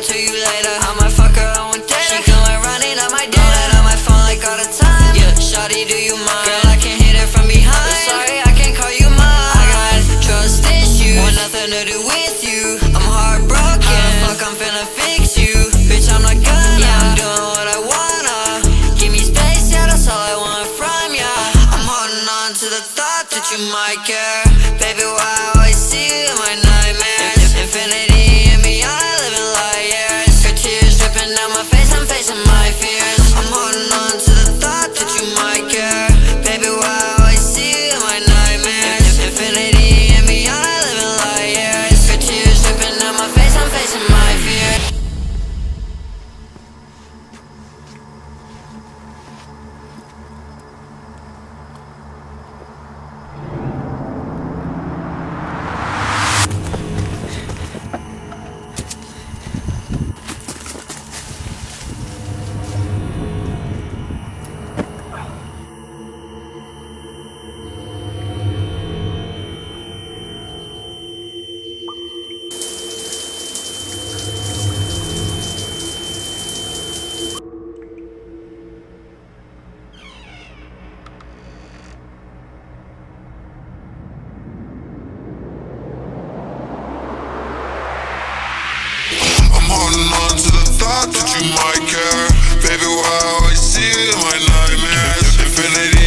I'll tell you later. I'ma fuck her, I want data She going running on my data on my phone like all the time. Yeah, shawty, do you mind? Girl, I can't hit it from behind. Sorry, I can't call you mine. I got trust issues. Want nothing to do with you. I'm heartbroken. How the fuck I'm finna fix you? Bitch, I'm not gonna. Yeah, I'm doing what I wanna. Give me space, yeah, that's all I want from ya. I'm holding on to the thought that you might care. thought that you might care. Baby, why I always see you in my nightmares? Infinity